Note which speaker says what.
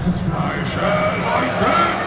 Speaker 1: Schwarzes Fleisch erleuchtet.